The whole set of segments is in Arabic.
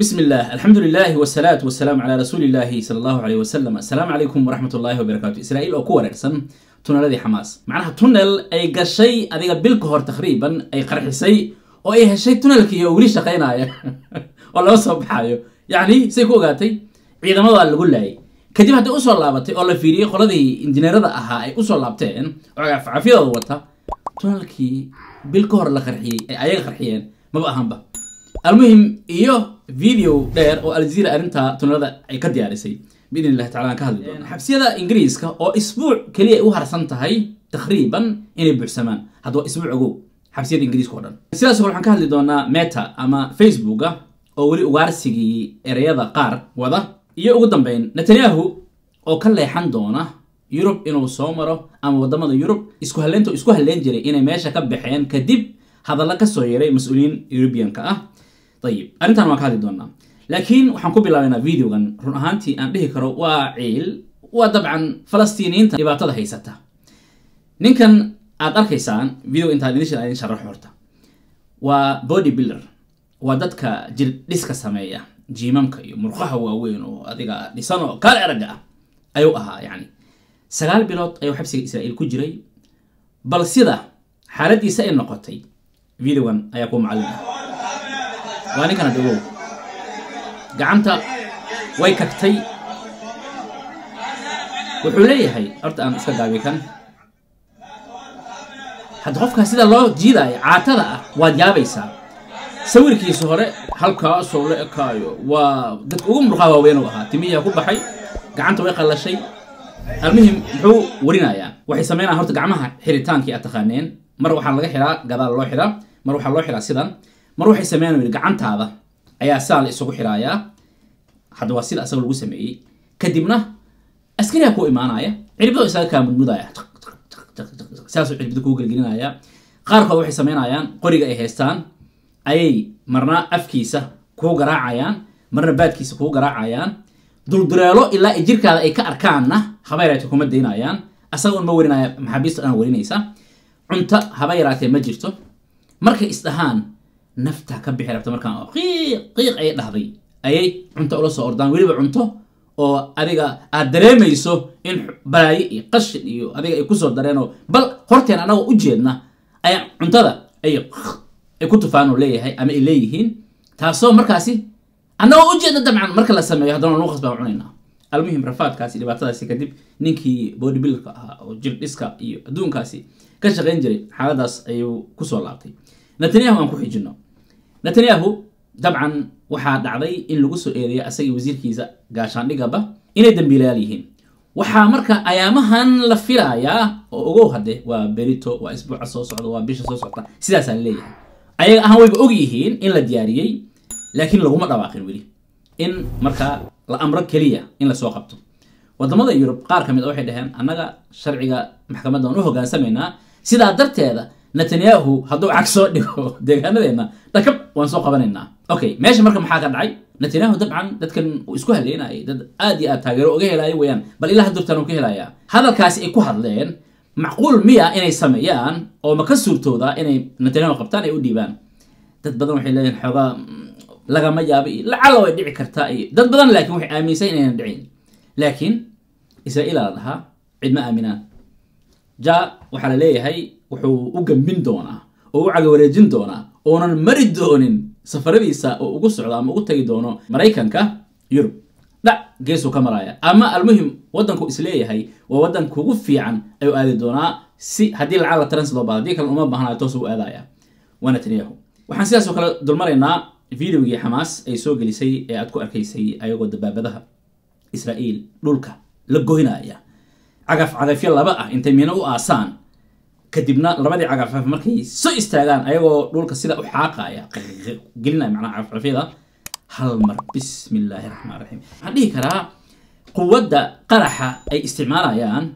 بسم الله الحمد لله والصلاة والسلام على رسول الله صلى الله عليه وسلم السلام عليكم ورحمة الله وبركاته إسرائيل أو كوررسن تونالدي حماس معناها تونل أي قشي أديك بالكهور تقريبا أي قرحسي أو أي هالشي تونل كي ولي شقينا ولا أصب حايو يعني سيكو قاتي عيدا ما ضال لقول لي usoo laabatay oo la fiiriyey qoladii injineerada ahaa ay usoo laabteen oo cafcafyadooda wata tunalkii bil ka hor la qarxiyey ay ayaga qarxiyeen maba ahanba almuhim iyo video dheer oo aljazeera arrintaa tunalada ay ka diyaarisay. Biidn illahi tacala aan ka hadli doona xabsiyada ingiriiska oo isbuuc keliya ay u harsan tahay takriiban inay buuxsamaan. Hadda waa isbuuc ogow xabsiyada ingiriiska oo dhan. Sidaas kale waxaan ka hadli doonaa meta ama facebooka oo weli ugaarsigii ereyada qaar wada. Iyo ugu dambeyn netanyahu oo ka leexan doona yurub inuu soo maro ama waddamada yurub isku halleynta isku halleyn jiray inay meesha ka baxeen kadib hadalla ka soo yeeray mas'uuliyiin eurubianka ah طيب أنت ما كاتي دونا. لكن وحنكوب لنا فيديو عن رهانتي أن ذيك روا عيل وطبعا فلسطينيين تبى تضحى ستها نيمكن أدار كيسان فيديو أنت هذا الشيء عن شرح حورته وبودي بيلر ودتك جل ديسك سمية جيمم كيو مرخه ووين وأديك لسانه كار أرجع أيوها يعني. سقال بلوت أيو حبس إسرائيل كجري. بل سيدا حالتي سائل نقطتي فيديو أن أيقوم عليها waa ninkana dhagow gacanta way kagtay. Wuxuu leeyahay horta aan iska gaabi kan. Hadda qofkaa sida loo jiidaayo caatada ah waad yaabaysaa. Sawirkiisa hore halkaasoo la ekaayo waa dadka ugu murqaa waaweyn u ahaa. Timihiia ku baxay gacanta way qallashay. Almuhim muxuu warinayaa. Waxay sameynayaan horta gacmaha xiritaankii aad taqaaneen. Mar waxaa laga xiraa gadaal loo xiraa mar waxaa loo xiraa sidan مروح يسمينه من قعنت هذا. أي سال يسوق حرايا. حد واسيل أسوق الجسمي كدمنا أسكني أكو إيمان عيا عربي يعني بدو يسأل كام المدايا سال سو عربي بدو كوجل جينا عيا قارك مروح يسمينه عيان قريقة إيه هستان أي مرنا أف كيسة. كو جراع عيان مرنا بعد كيسة كو جراع عيان دول دريلو إلا إجير كذا إيه كأركاننا خبرة تكون مدينا عيان أسوق المورينا محبيس أنا وريني سا عنتا خبرة مجرته مركز إستهان. نفتها كبي حرب تمر كان قيق قيق أي لحظي. أي عنت أول صو أردن ويلي بعنته أو أبيك أدري ما يسو إن براي قش يو أبيك يكسر درينه بل خرتي أنا وأجينا أي عنت هذا أي أي كنت فانو ليه هاي أم إليه هين تاسو مركاسي. أنا وأجينا دمعا مركلا سمع يهدرون نوخس بعونينا المهم رفعت كاسي اللي بعتها سي كتب نينكي بودي بيل آه، أو جيل إسكا يو دون كاسي. كاش غينجري حاداس أيو كوسو لاطي نتنياهو ان كوحي نتنياهو طبعا وحا دعدي إن لغو سؤالي أساقي وزير كيزا غاشان لغابا أنا دنبلاليهن وحا مركا أيامهان لفلايا اوغو هده وا بريتو وا أسبوع سو سعود وا بيش سو سعود سيداسا اللي إيه أهان ويب اوغيهن إن لدياريي لكن لغو مرباقين ولي. إن مركا لأمر كليا إن لسو قبتو ودامدا يورب قار كميد أوحي دهان انaga شرعيقا محكمة دون أوهو غان سمينا سيدا درته نتنياهو هدو عكسو ديو ديغانا دينا داكب وانسو قبانينا أوكي ماشي مركب محاكا دعي نتنياهو دبعا داد كان اسكو هلينا اي داد ادي اتاقر اوغي هلاي ويان بل الا هدو تانو كي هلايا هذا الكاس اي كوهد لين معقول ميا اني سميان أو مكسور تودا اني نتنياهو قبتان اي أو ديبان داد بدن وحي لين حوغا لغا مجابي لعلا ويدعي كرتا اي داد بدن لكن وحي امي سينين دعين لكن اسرائيل لها عدم امنات جاء وحال ليهي وحو اوغن من دونا أو عقو ريجن دونا أو نان مري دونين سفر بيسا أو اوغو سعودام اوغو تاي دونا مرايكان كا يورب لا جيسو كامرايا. أما المهم ودنكو اسليهي وودنكو غفيا عن أيو اذي دونا سي هدي العالة ترنس دو بادا ديكال بحنا توسو اذايا وأنا تنياهو وحان سياسو خلال دول مرينا فيديو جي حماس أي سوغي لسي أي ادكو أركي سي ايوغو إسرائيل لولكا لقوينا اياه عقف عقف يلا بقى أنت منو آسان كدبنا لبدي عقف عقف مركي سو استعدان أيوة لولك سيدا وحاقة يا قلنا معنا عقف عقف يلا هالمر بسم الله الرحمن الرحيم هذه كرا قوة قرحة أي استعمالها يعني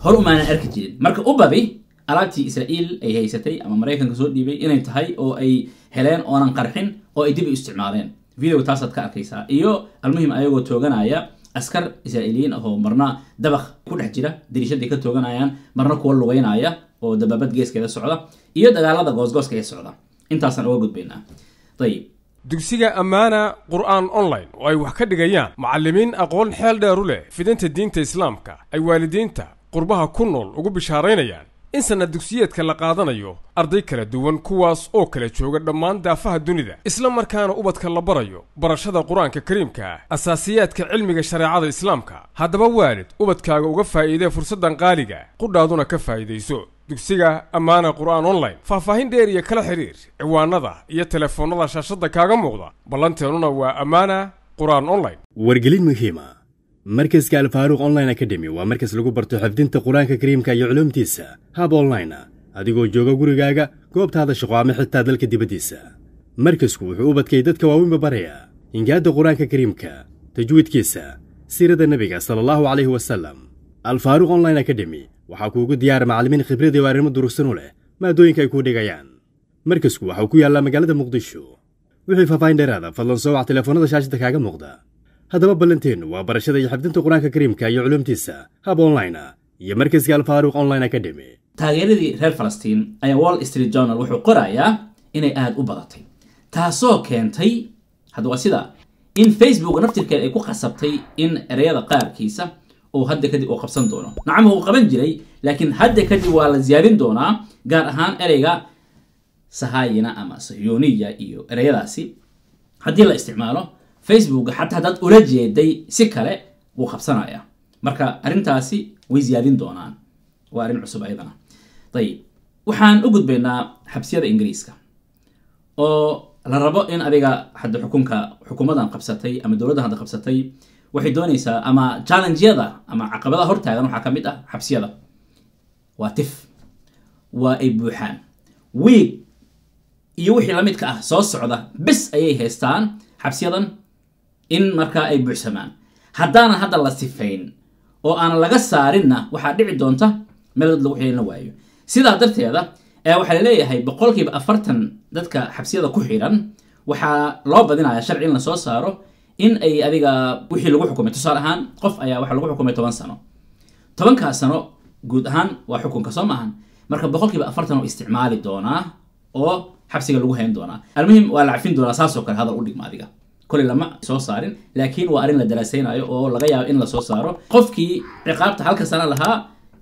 هرو ما نعرف كتير مرك أوبابي أرادتي إسرائيل أي هي ستي أما مريكان كسود دي بي إنه انتهي أو أي هلين أو أنا قرحين أو أي دي فيديو تاسد كأكيسا إيو المهم أيوة توغن أيوة askar israa'iiliyiin ahoo marna dabaq ku dhex jira dariishadii ka tooganayaan marna kuwa lugeynaya oo dabaabad geeskeeda socda iyo dagaalada goosgooska ee socda. Intaasaan uga gudbaynaa. Ayib dugsiga ammaana qur'aan online oo ay wax ka dhigayaan macallimiin aqoon xeel dheer u leh fidinta diinta islaamka ay waalidiinta qurbaha ku nool ugu bishaaraynayaan in sanad dugsiyeedka la qaadanayo arday kala duwan kuwaas oo kala jooga dhammaan daafaha dunida isla markaana ubadka la barayo barashada qur'aanka kariimka asaasiyaadka cilmiga shareecada islaamka. Haddaba waalid ubadkaaga uga faa'iidee fursaddan qaaliga qudhaaduna ka faa'iidayso. Dugsiga ammaana qur'aan online faahfaahin dheer iyo kala xidhiir ciwaanada iyo telefoonnada shaashadda kaaga muuqda. Ballanteennuna waa ammaana qur'aan online. Wargelin muhiima markaska alfaaruq online academy waa markas lagu barto xifdinta qur'aanka kariimka iyo culuumtiisa. Hab online ah adigoo jooga gurigaaga goobtaada shaqo ama xitaa dalka dibaddiisa. Markasku wuxuu u badkay dadka waaweynba barayaa hingaadda qur'aanka kariimka tajwiidkiisa siirada nebiga sala allahu calayhi wasalam alfaaruq online academy waxaa kuugu diyaara macallimiin khibrad iyo arrimo durugsan u leh maadooyinka ay kuu dhigayaan. Markasku waxau ku yaallaa magaalada muqdisho. Wixii faahfaahin dheeraada fadlan soo wac telefoonnada shaashadda kaaga muuqda هذا بلنتين وبرشدة يحبدنت قرآنك كريمك يعلم تيسا هاب أونلاينا يا مركز قال فاروق أونلاين أكاديمي. تاغيري دي رير فلسطين أي وال إستريت جونال وحو قرايا إني آد أبغطي تاسو كنتي هدو أسيدا. إن فيسبوك نفتر كان إيكو قصبتي إن رياضة قار كيسا أو هدى كدي أو قبصان دونا. نعم هو قبن جيري لكن هدى وال زيادين دونا قار أهان إريغا سهاينا أما سهيونية إيو رياضة هدي الله استعماله. فيسبوك حتى هاد أولجيه داي سكالة وخبصنا يا مركا أرين تاسي ويزيادين دونان. وأرين عصب أيضا. طيب وحان أقول بينا حبسية إنجليز كا أو لربا إن أبيك حد حكومك حكومة دان قبستي أما دولة دان قبستي وحدوني سا أما تشالنجية دا أما عقبة دا هرتا غنو حكمي دا حبسية دا واتف. وإبوحان. وي يوحي لميتك أه صوص بس أي هستان حبسية in markaa ay buuxsamaan haddaanan hadda la sifayn oo aan laga saarinna waxaa dhici doonta meel dad lagu xidhan waayo sidaa darteeda ee waxaa laleeyahay boqolkiiba afartan dadka xabsiyada ku xidhan waxaa loo badinaya sharci in la soo saaro in ay adiga wixii lagu xukumay tusaale ahaan qof ayaa waxaa lagu xukumay toban sano tobankaas sano guud ahaan waa xukunka soo maahan marka boqolkiiba afartan oo isticmaali doonaa oo xabsiga lagu hayn doonaa almuhim waa la cafin doonaa saasoo kale hadal u dhigma adiga koley lama soo saarin laakiin waa arrin la daraasaynayo oo laga yaabo in la soo saaro. Qofkii ciqaabta halka sano lahaa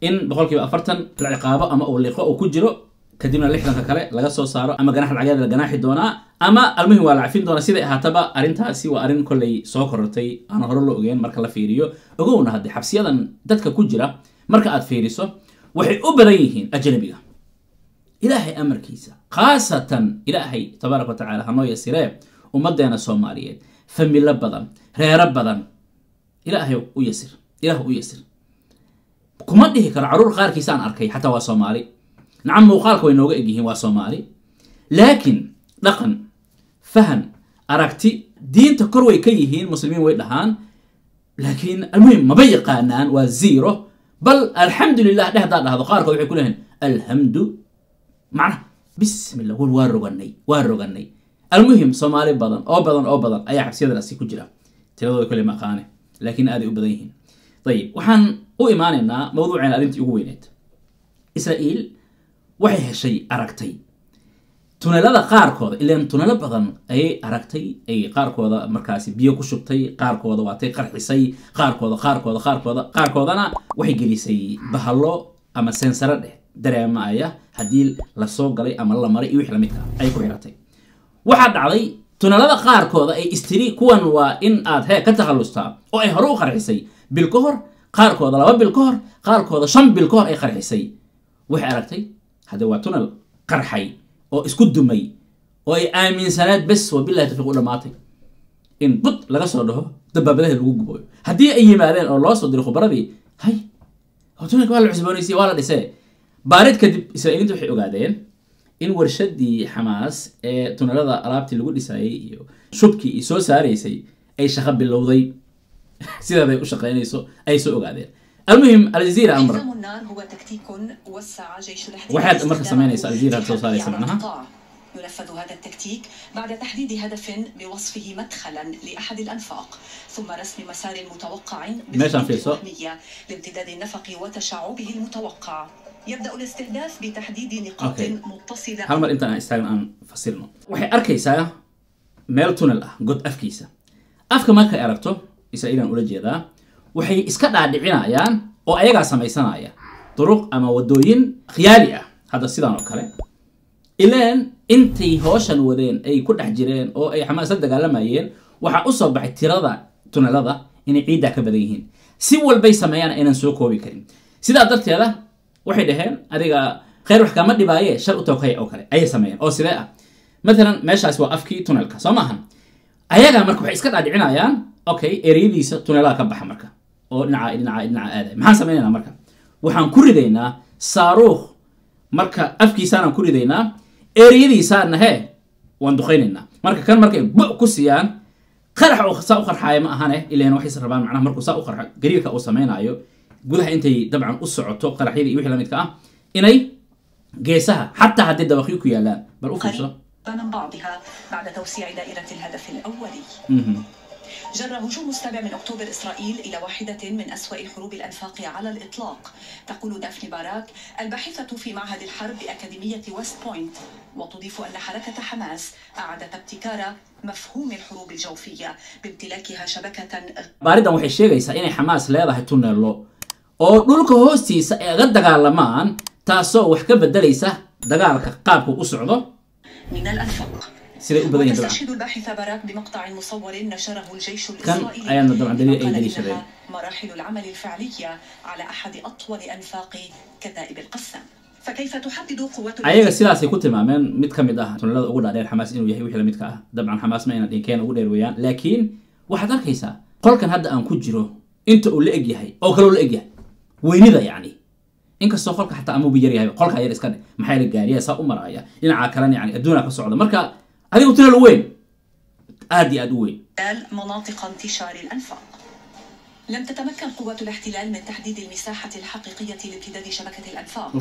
in boqolkiiba afartan la ciqaabo ama uu liqo uu ku jiro kadibna lixdanka kale laga soo saaro ama ganax lacageed la ganaaxi doonaa ama almuhim waa la cafin doonaa. Siday ahaataba arrintaasi waa arrin kolley soo korortay. Aan hore loo ogeyn marka la fiiriyo. Ogowna hadde xabsiyadan dadka ku jira marka aad fiiriso waxay u badan yihiin ajnabiga. Ilaahay amarkiisa khaasatan ilaahay tabaaraka wa hanoo yasiree ومدينا سوماليين فمي لبضان ري ربضان إلهي ويسر إلهي ويسر. كمان هيك عرور خار كيسان أركي حتى وا سومالي. نعم وخالك وينو غيه وا سومالي. لكن لقن فهم أركتي دين تكروي كيهين مسلمين ويدهان لكن المهم ما بيقانان وزيره بل الحمد لله ده هذا هذا قارك ويقولهن الحمد معنا بسم الله والوارو غني والوارو غني. المهم صومالي بدن أو بدن أو بدن ايا عبسيدناس كو جيره تيرودو كلي مقانه لكن أدي وبدين طيب وحن أو إيماننا موضوعنا ادنتي أو وينيت. إسرائيل وحي هشي ارغتي تونلاد قار كود الين تونلاد بدن أي ارغتي أي قار كود ماركاسي بيو كوشبتي قار كود واتي قرخيساي قار كود قار كود قار كود قار كودنا وحي غليساي بهلو أما سنسره دريم ايا حديل لا سو أما لا مري وخي لميتا. أي كو waxaa dhacday tunelada qaarkooda ay istiri kuwan waa in aad hee ka takhallustaa oo ay hore u qarxisay bil ka hor qaarkooda laba bil ka hor qaarkooda shan bil ka hor ay qarxisay waxay aragtay haddee waa tunel qarxay oo isku dumay oo ay aaminsaneed bes wa bilahi tawfiiq u dhammaatay in bud laga soo dhaho dabaabadaha lagu gubooyo haddii ay yimaadeen oo loo soo diray khubaradii hay tunelka waa la cusboonaysiye waa la dhisee baarid kadib israa'iiliinta waxay ogaadeen in warshadii xamaas ee tunelada alaabtii lagu dhisayay iyo shubkii i soo saaraysay ay shaqo bilowday sideeday u shaqaynayso ay soo ogaadeen المهم الجزيرة أمر استخدامه مركز يسأل الجزيرة. على القطاع. ينفذ هذا التكتيك بعد تحديد هدف بوصفه مدخلا لأحد الأنفاق ثم رسم مسار متوقع. وهمية لامتداد النفق وتشعبه المتوقع يبدأ الاستهداف بتحديد نقاط متصلة. هل مر انت أنا استاغن ان فصلنا وحي اركيسا ميل تونل آه قد افكيسا أفكا ما كا اركتو اسا ايلان أولا جيدا. وحي إسكا دا دعينا ايان أو ايغا سميسان ايا طرق أما ودوين خيالية هذا السيدان اوكالي إلين إنتي هوشن ودين أي كود أحجيرين أو أي حما سدقا لما يين. وحا اصاب بحي تيرادا تونل اذا إني عيدا كبديهين. سيوال بي سميان اينا سوكو بكريم سيدا درتي هذا waxay dhaheen adiga khayr wax kama dhibaaye shar u tawkay oo kale ayay sameeyeen oo sidee ah matalan meeshaas waa afkii tunelka soo maahan ayagaa marka waxay iska dhaadhicinayaan okay ereyadiisa tunelaha ka baxa marka oo dhinaca dhinaca dhinaca aaday maxaan sameynaynaa marka waxaan ku ridaynaa saaruukh marka afkiisaanaan ku ridaynaa ereyadiisaana hee waan duqaynaynaa marka kan markay bu ku siiyaan qarax oo saa u qarxaaya ma ahane ilan waxayse rabaan macnaha markuu saa u qarxo gariirka uu sameynaayo gudaha intay dabcan u socoto qaraxyada iyo wixii lamidka ah inay geesaha xataa haddii dabaqyo ku yaalaan bal u fiirso من بعضها بعد توسيع دائرة الهدف الأولي. جرى هجوم السابع من أكتوبر إسرائيل إلى واحدة من أسوأ حروب الأنفاق على الإطلاق. تقول دافني باراك الباحثة في معهد الحرب بأكاديمية ويست بوينت. وتضيف أن حركة حماس أعادت ابتكار مفهوم الحروب الجوفية بامتلاكها شبكة baaridan waxay sheegaysaa inay xamaas leedahay tunnelo أو dhulka hoostiisa ay aga dagaalamaan taasoo wax ka bedelaysa dagaalka qaabku u socdo من الانفاق سيدي بمقطع مصور نشره الجيش مراحل العمل الفعلية على أحد أطول أنفاق كتائب القسام فكيف تحدد قوات أيها السلاسي كنت ما من متك مداها تقول لها دير حماس إنو يحيو حلا متك دبعا حماس ما إنا دين كان أقول لكن واحد أركيسا قول كان هذا أن كجرو أنت أقول لأجي هاي أو كلو لأجي هاي weynida yacni inkastoo qolka xataa amuuba yar yahay qolka yar iska dhe maxaa la gaariya saa u maraya dhinaca kalena yani adduunaa ka socda marka adigu tunnel weyn aad iyo aad u weyn مناطق انتشار الأنفاق. لم تتمكن قوات الاحتلال من تحديد المساحة الحقيقية لامتداد شبكة الأنفاق.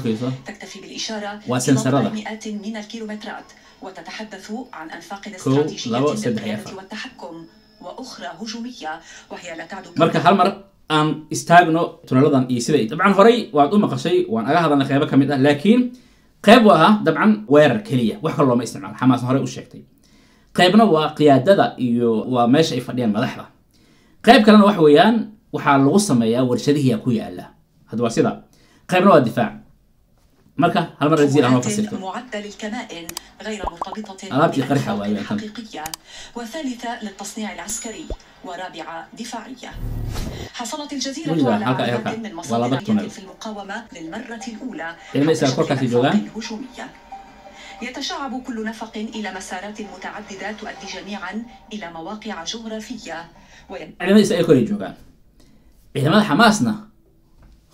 تكتفي بالإشارة. بموقع مئات من الكيلومترات. وتتحدث عن أنفاق استراتيجية للقيادة. والتحكم وأخرى هجومية وهي لا تعد hal mar أم استعجنو تنلظن إيسيدي طبعاً فري وعطوه مقصي وأنا هذا أنا خيابك كمدة لكن قبوها طبعاً وير كلية. وح الله ما يستعمل حماس هري وشكتي. قبنا وقيادة إيو وماشي فريان ملحظة. قب كلا وح ويان وح الغصة ميا والشدة هي كوي ألا. هذا وسيلة قبنا الدفاع. مركا هل مرة تزيد عن وفاصلة معدل الكمائن غير مرتبطة بالحقيقية. وثالثة للتصنيع العسكري. ورابعة دفاعية. حصلت الجزيرة على عدد. من مصادر في المقاومة للمرة الأولى. جوغان؟ الهجومية. يتشعب كل نفق إلى مسارات متعددة تؤدي جميعا إلى مواقع جغرافية. وين ciidamada xamaasna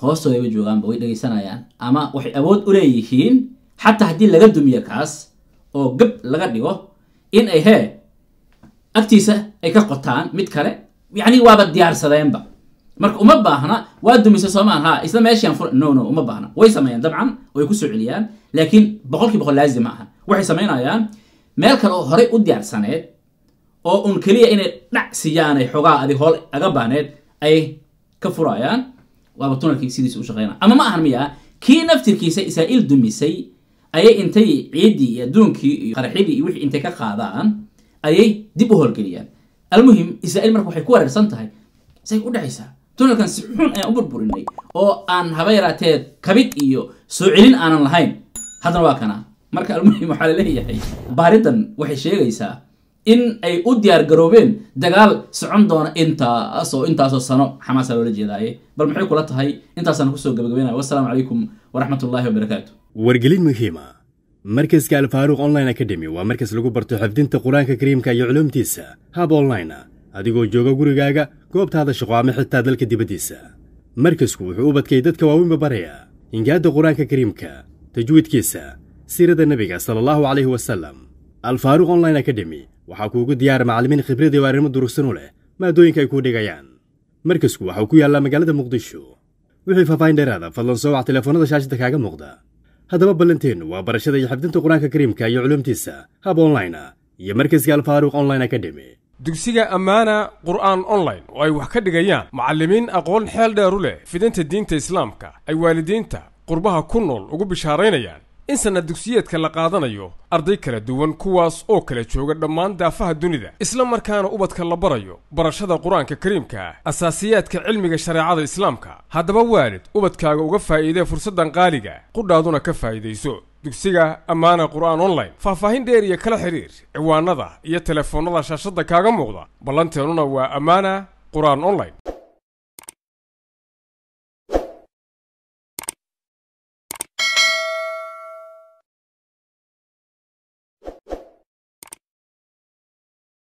hoostooda way joogaanba way dhegaysanayaan ama waxay awood u leeyihiin xataa haddii laga dumiyo kaas oo gab laga dhigo in ay hee agtiisa ay ka qotaan mid kale yacni waaba diyaarsadeenba marka uma baahna waa dumisay soomaan ha isla meeshaan fur no no uma baahna way sameeyaan dabcan way ku soo celiyaan laakiin boqolkii boqol laazim ma aha waxay samaynayaan meel kale oo horey u diyaarsaneed oo un keliya inay dhac siiyaan ay xogaa adig hool aga baahneed ay ka furayaan waaba tunalkii sidiisa u shaqeynaa ama ma ahan miya kii naftirkiisa israa'iil dumisay ayay intay ciiddii iyo adduunkii iyo qaraxyadii iyo wixii intay ka qaadaan ayay dib u howlgeliyaan almuhim israa'iil marka waxay ku wareersan tahay say u dhexaysaa tunalkan si xun ayaan u burburinay oo aan haba yaraatee kabid iyo soo celin aanan lahayn. Haddana waa kana. Marka almuhim waxaa la leeyahay baaridan waxay sheegaysaa in ay u diyaar garoobeen dagaal socon doona intaasoo intaasoo sano. Xamaasa loola jeedaaye. Bal maxay kula tahay intaasaan ku soo gabagabeynaya? Wassalaamu calaykum waraxmat ullaahi wabarakaatu wargelin muhiima markaska alfaaruuq online academy waa markas lagu barto xifdinta qur'aanka kariimka iyo culuumtiisa hab online ah adigoo jooga gurigaaga goobtaada shaqo ama xitaa dalka dibaddiisa. Markasku wuxuu u badkay dadka waaweynba baraya hingaadda qur'aanka kariimka tajwiidkiisa siirada nebiga sala allahu calayhi wasalam alfaaruuq online academy waxaa kuugu diyaara macallimiin khibrad iyo arrimo durugsan u leh maadooyinka ay kuu dhigayaan. Markasku waxa uu ku yaallaa magaalada muqdisho. Wixii faahfaahin dheeraada fadlan soo wac telefoonnada shaashada kaaga muuqda haddaba ballanteennu waa barashada iyo xifdinta qur'aanka kariimka iyo culuumtiisa hab online ah iyo markaska alfaaruuq online academy. Dugsiga ammaana qur'aan online oo ay wax ka dhigayaan macallimiin aqoon xeel dheer u leh fidinta diinta islaamka ay waalidiinta qurbaha ku nool ugu bishaaraynayaan in sanad dugsiyeedka la qaadanayo arday kala duwan kuwaas oo kala jooga dhammaan daafaha dunida. Isla markaana ubadka la barayo barashada qur'aanka kariimka asaasiyaadka cilmiga shareecada islaamka. Haddaba waalid ubadkaaga uga faa'iidee fursaddan qaaliga qudhaaduna ka faa'iidayso. Dugsiga ammaana qur'aan online. Faahfaahin dheer iyo kala xidhiir ciwaanada iyo telefoonnada shaashadda kaaga muuqda. Ballanteennuna waa ammaana qur'aan online